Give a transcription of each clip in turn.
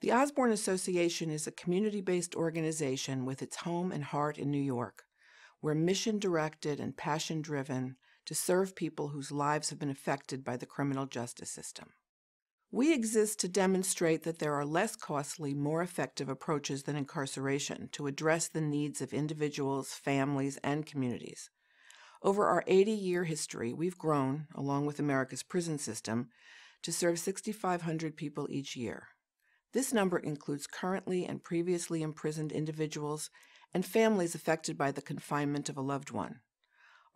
The Osborne Association is a community based organization with its home and heart in New York. We're mission directed and passion driven to serve people whose lives have been affected by the criminal justice system. We exist to demonstrate that there are less costly, more effective approaches than incarceration to address the needs of individuals, families, and communities. Over our 80 year history, we've grown, along with America's prison system, to serve 6,500 people each year. This number includes currently and previously imprisoned individuals and families affected by the confinement of a loved one.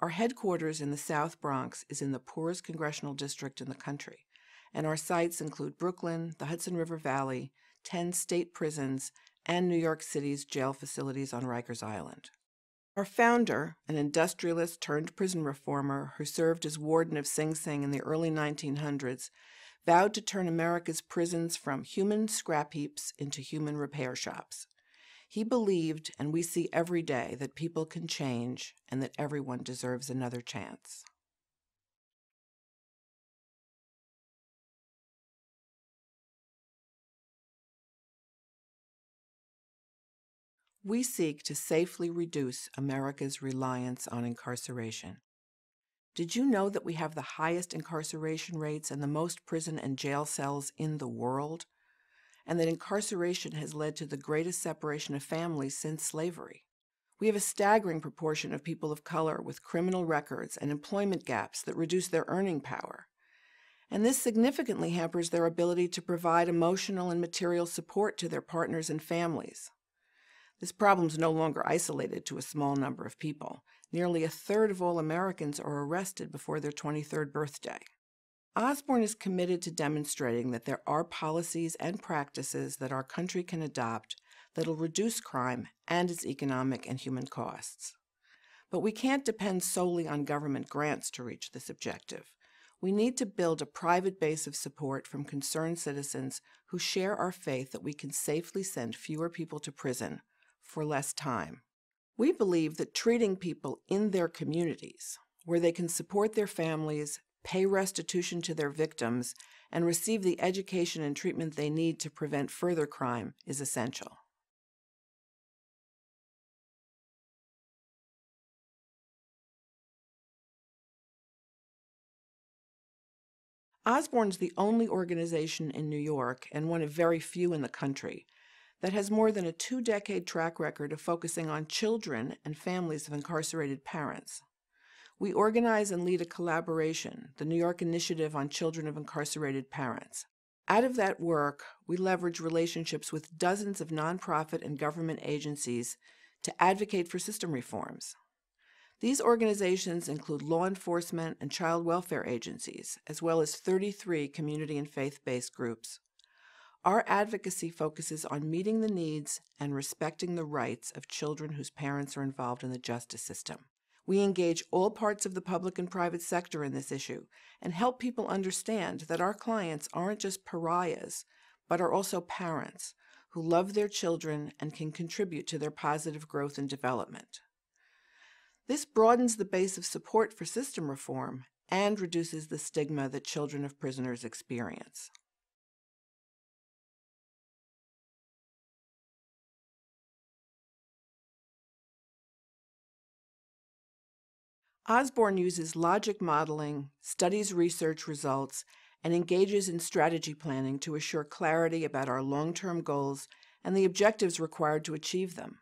Our headquarters in the South Bronx is in the poorest congressional district in the country, and our sites include Brooklyn, the Hudson River Valley, 10 state prisons, and New York City's jail facilities on Rikers Island. Our founder, an industrialist turned prison reformer who served as warden of Sing Sing in the early 1900s, vowed to turn America's prisons from human scrap heaps into human repair shops. He believed, and we see every day, that people can change and that everyone deserves another chance. We seek to safely reduce America's reliance on incarceration. Did you know that we have the highest incarceration rates and the most prison and jail cells in the world? and that incarceration has led to the greatest separation of families since slavery. We have a staggering proportion of people of color with criminal records and employment gaps that reduce their earning power. And this significantly hampers their ability to provide emotional and material support to their partners and families. This problem is no longer isolated to a small number of people. Nearly a third of all Americans are arrested before their 23rd birthday. Osborne is committed to demonstrating that there are policies and practices that our country can adopt that'll reduce crime and its economic and human costs. But we can't depend solely on government grants to reach this objective. We need to build a private base of support from concerned citizens who share our faith that we can safely send fewer people to prison for less time. We believe that treating people in their communities, where they can support their families, pay restitution to their victims, and receive the education and treatment they need to prevent further crime is essential. Osborne's the only organization in New York, and one of very few in the country, that has more than a two decade track record of focusing on children and families of incarcerated parents. We organize and lead a collaboration, the New York Initiative on Children of Incarcerated Parents. Out of that work, we leverage relationships with dozens of nonprofit and government agencies to advocate for system reforms. These organizations include law enforcement and child welfare agencies, as well as 33 community and faith based groups. Our advocacy focuses on meeting the needs and respecting the rights of children whose parents are involved in the justice system. We engage all parts of the public and private sector in this issue and help people understand that our clients aren't just pariahs, but are also parents who love their children and can contribute to their positive growth and development. This broadens the base of support for system reform and reduces the stigma that children of prisoners experience. Osborne uses logic modeling, studies research results, and engages in strategy planning to assure clarity about our long term goals and the objectives required to achieve them.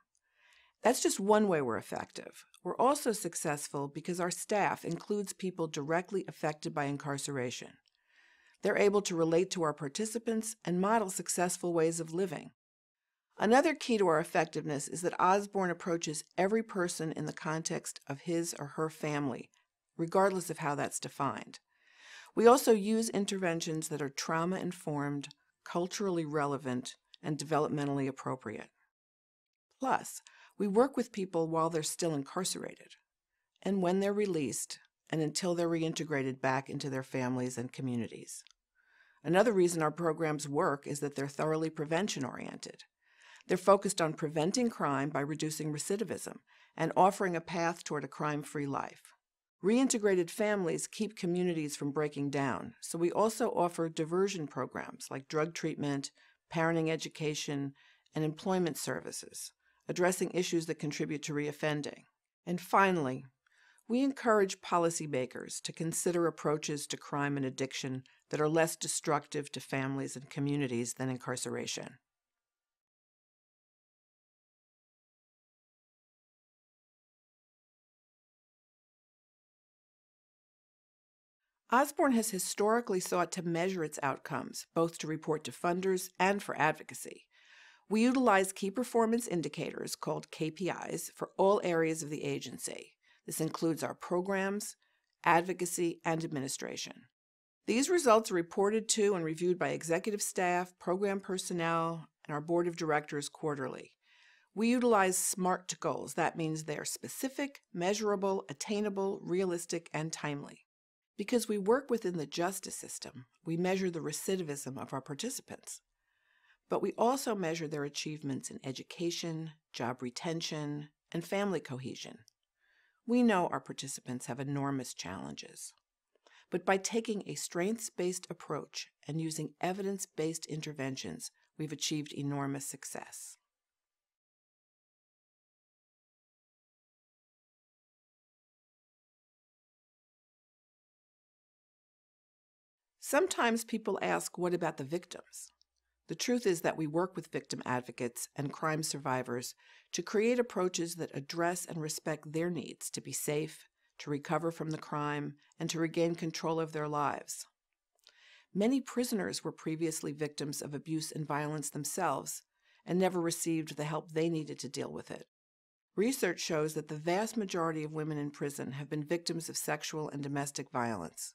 That's just one way we're effective. We're also successful because our staff includes people directly affected by incarceration. They're able to relate to our participants and model successful ways of living. Another key to our effectiveness is that Osborne approaches every person in the context of his or her family, regardless of how that's defined. We also use interventions that are trauma informed, culturally relevant, and developmentally appropriate. Plus, we work with people while they're still incarcerated, and when they're released, and until they're reintegrated back into their families and communities. Another reason our programs work is that they're thoroughly prevention oriented. They're focused on preventing crime by reducing recidivism and offering a path toward a crime free life. Reintegrated families keep communities from breaking down, so we also offer diversion programs like drug treatment, parenting education, and employment services, addressing issues that contribute to reoffending. And finally, we encourage policymakers to consider approaches to crime and addiction that are less destructive to families and communities than incarceration. Osborne has historically sought to measure its outcomes, both to report to funders and for advocacy. We utilize key performance indicators called KPIs for all areas of the agency. This includes our programs, advocacy, and administration. These results are reported to and reviewed by executive staff, program personnel, and our board of directors quarterly. We utilize SMART goals. That means they are specific, measurable, attainable, realistic, and timely. Because we work within the justice system, we measure the recidivism of our participants. But we also measure their achievements in education, job retention, and family cohesion. We know our participants have enormous challenges. But by taking a strengths based approach and using evidence based interventions, we've achieved enormous success. Sometimes people ask, what about the victims? The truth is that we work with victim advocates and crime survivors to create approaches that address and respect their needs to be safe, to recover from the crime, and to regain control of their lives. Many prisoners were previously victims of abuse and violence themselves and never received the help they needed to deal with it. Research shows that the vast majority of women in prison have been victims of sexual and domestic violence.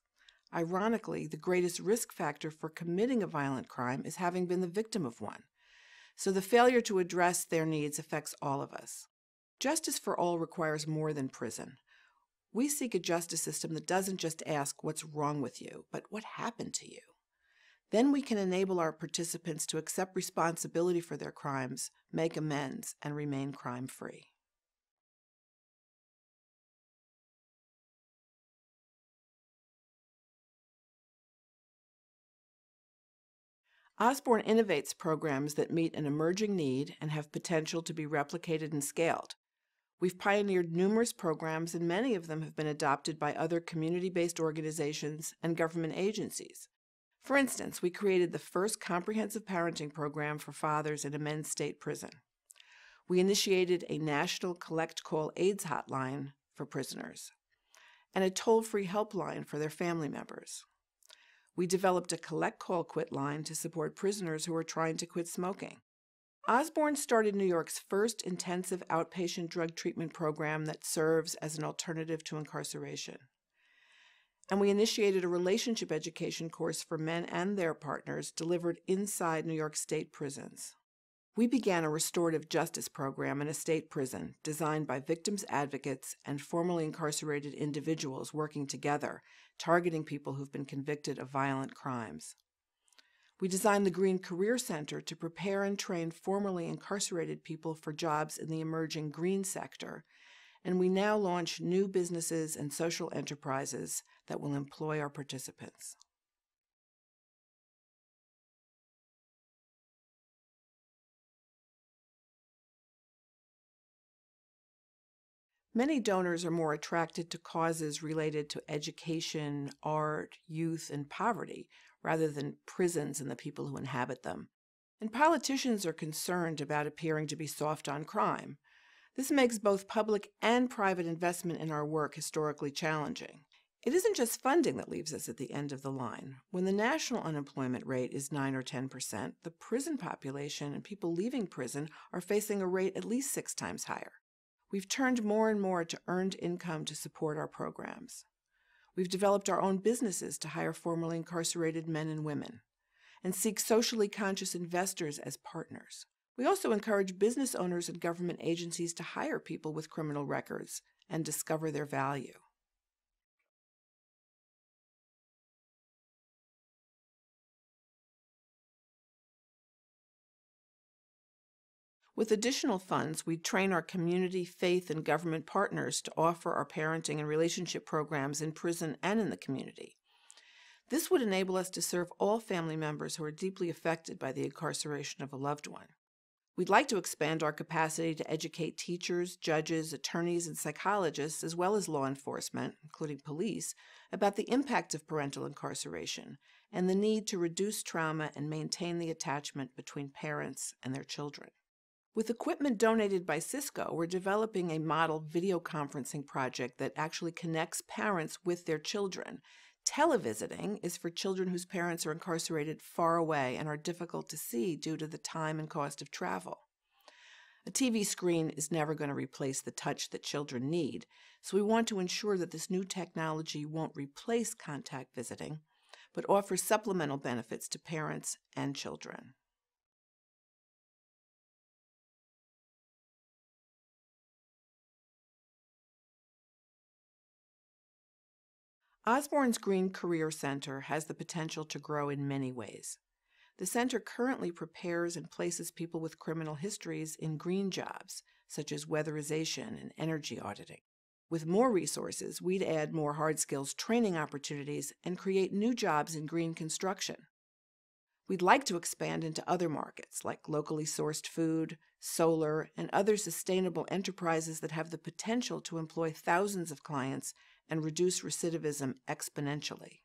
Ironically, the greatest risk factor for committing a violent crime is having been the victim of one. So the failure to address their needs affects all of us. Justice for all requires more than prison. We seek a justice system that doesn't just ask what's wrong with you, but what happened to you. Then we can enable our participants to accept responsibility for their crimes, make amends, and remain crime free. Osborne innovates programs that meet an emerging need and have potential to be replicated and scaled. We've pioneered numerous programs, and many of them have been adopted by other community based organizations and government agencies. For instance, we created the first comprehensive parenting program for fathers in a men's state prison. We initiated a national collect call AIDS hotline for prisoners and a toll free helpline for their family members. We developed a collect call quit line to support prisoners who are trying to quit smoking. Osborne started New York's first intensive outpatient drug treatment program that serves as an alternative to incarceration. And we initiated a relationship education course for men and their partners delivered inside New York State prisons. We began a restorative justice program in a state prison designed by victims advocates and formerly incarcerated individuals working together, targeting people who've been convicted of violent crimes. We designed the Green Career Center to prepare and train formerly incarcerated people for jobs in the emerging green sector, and we now launch new businesses and social enterprises that will employ our participants. Many donors are more attracted to causes related to education, art, youth, and poverty rather than prisons and the people who inhabit them. And politicians are concerned about appearing to be soft on crime. This makes both public and private investment in our work historically challenging. It isn't just funding that leaves us at the end of the line. When the national unemployment rate is 9 or 10 percent, the prison population and people leaving prison are facing a rate at least six times higher. We've turned more and more to earned income to support our programs. We've developed our own businesses to hire formerly incarcerated men and women and seek socially conscious investors as partners. We also encourage business owners and government agencies to hire people with criminal records and discover their value. With additional funds, we train our community, faith, and government partners to offer our parenting and relationship programs in prison and in the community. This would enable us to serve all family members who are deeply affected by the incarceration of a loved one. We'd like to expand our capacity to educate teachers, judges, attorneys, and psychologists, as well as law enforcement, including police, about the impact of parental incarceration and the need to reduce trauma and maintain the attachment between parents and their children. With equipment donated by Cisco, we're developing a model video conferencing project that actually connects parents with their children Televisiting is for children whose parents are incarcerated far away and are difficult to see due to the time and cost of travel. A TV screen is never going to replace the touch that children need, so we want to ensure that this new technology won't replace contact visiting, but offers supplemental benefits to parents and children. Osborne's Green Career Center has the potential to grow in many ways. The center currently prepares and places people with criminal histories in green jobs, such as weatherization and energy auditing. With more resources, we'd add more hard skills training opportunities and create new jobs in green construction. We'd like to expand into other markets like locally sourced food, solar, and other sustainable enterprises that have the potential to employ thousands of clients and reduce recidivism exponentially.